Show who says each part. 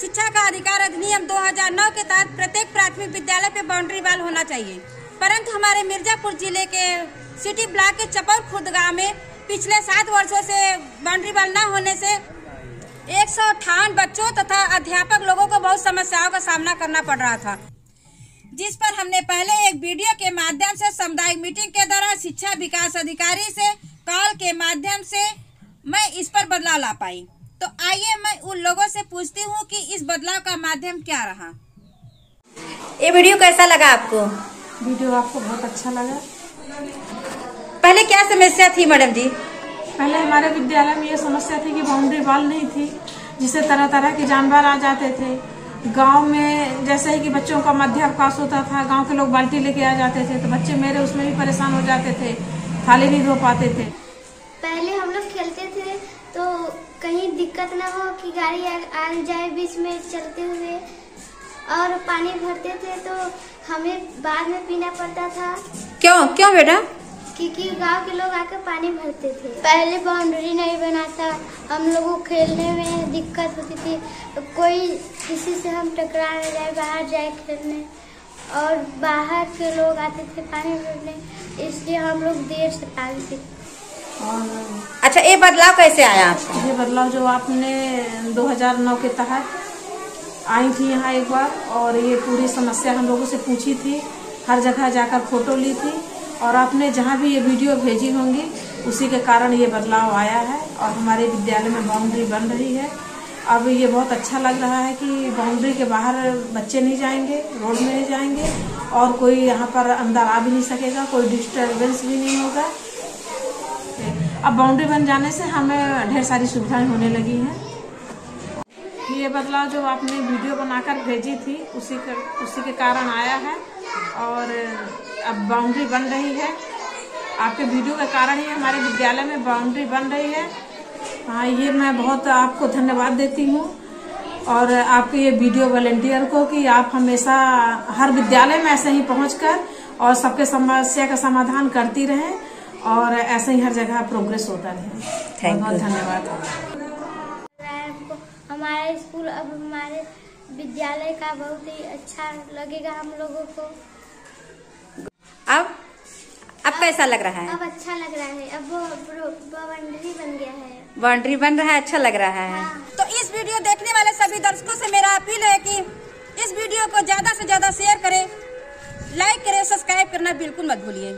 Speaker 1: शिक्षा का अधिकार अधिनियम 2009 के तहत प्रत्येक प्राथमिक विद्यालय पे बाउंड्री वाल होना चाहिए। परंतु हमारे मिर्जापुर ज़िले के सिटी ब्लॉक के चपौर खुर्द गाँव में पिछले सात वर्षों से बाउंड्री वाल न होने से एक सौ अट्ठावन बच्चों तथा अध्यापक लोगों को बहुत समस्याओं का सामना करना पड़ रहा था। जिस पर हमने पहले एक वीडियो के माध्यम से सामुदायिक मीटिंग के दौरान शिक्षा विकास अधिकारी से कॉल के माध्यम से मैं इस पर बदलाव ला पाई। तो आइए मैं उन लोगों से पूछती हूँ कि इस बदलाव का माध्यम क्या रहा? ये वीडियो कैसा लगा आपको?
Speaker 2: वीडियो आपको बहुत अच्छा लगा।
Speaker 1: पहले क्या समस्या थी मैडम जी?
Speaker 2: पहले हमारे विद्यालय में ये समस्या थी कि बाउंड्री वाल नहीं थी जिससे तरह तरह के जानवर आ जाते थे। गाँव में जैसे ही कि बच्चों का मध्य अवकाश होता था गाँव के लोग बाल्टी लेके आ जाते थे तो बच्चे मेरे उसमें भी परेशान हो जाते थे थाली नहीं धो पाते थे।
Speaker 3: दिक्कत ना हो कि गाड़ी आ, आ जाए बीच में चलते हुए। और पानी भरते थे तो हमें बाद में पीना पड़ता था।
Speaker 1: क्यों? क्यों बेटा?
Speaker 3: क्योंकि गाँव के लोग आकर पानी भरते थे। पहले बाउंड्री नहीं बना था। हम लोगों को खेलने में दिक्कत होती थी। कोई किसी से हम टकरा न जाए बाहर जाए खेलने। और बाहर के लोग आते थे पानी भरने। इसलिए हम लोग देर से पानी पीते
Speaker 2: और
Speaker 1: अच्छा ये बदलाव कैसे आया आपको?
Speaker 2: ये बदलाव जो आपने 2009 के तहत आई थी यहाँ एक बार और ये पूरी समस्या हम लोगों से पूछी थी हर जगह जाकर फ़ोटो ली थी और आपने जहाँ भी ये वीडियो भेजी होंगी उसी के कारण ये बदलाव आया है और हमारे विद्यालय में बाउंड्री बन रही है। अब ये बहुत अच्छा लग रहा है कि बाउंड्री के बाहर बच्चे नहीं जाएँगे रोड में नहीं जाएँगे और कोई यहाँ पर अंदर आ भी नहीं सकेगा कोई डिस्टर्बेंस भी नहीं होगा। अब बाउंड्री बन जाने से हमें ढेर सारी सुविधाएँ होने लगी हैं। ये बदलाव जो आपने वीडियो बनाकर भेजी थी, उसी के उसी के कारण आया है और अब बाउंड्री बन रही है। आपके वीडियो के कारण ही हमारे विद्यालय में बाउंड्री बन रही है। हाँ ये मैं बहुत आपको धन्यवाद देती हूँ और आपके ये वीडियो वॉलेंटियर को कि आप हमेशा हर विद्यालय में ऐसे ही पहुंचकर और सबके समस्या का समाधान करती रहें। और ऐसे ही हर जगह प्रोग्रेस होता रहे।
Speaker 1: Thank
Speaker 2: बहुत धन्यवाद।
Speaker 3: हमारा स्कूल अब हमारे विद्यालय का बहुत ही अच्छा लगेगा हम लोगों को।
Speaker 1: अब अब कैसा लग रहा है?
Speaker 3: अब अच्छा लग रहा है। अब वो बाउंड्री बन गया है।
Speaker 1: बाउंड्री बन रहा है अच्छा लग रहा है।
Speaker 3: हाँ।
Speaker 1: तो इस वीडियो देखने वाले सभी दर्शकों से मेरा अपील है कि इस वीडियो को ज़्यादा से ज़्यादा शेयर करें लाइक करें सब्सक्राइब करना बिल्कुल मत भूलिए।